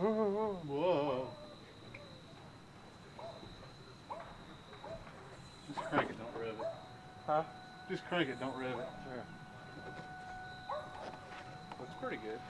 Whoa. Just crank it, don't rev it. Huh? Just crank it, don't rev it. Sure. Looks pretty good.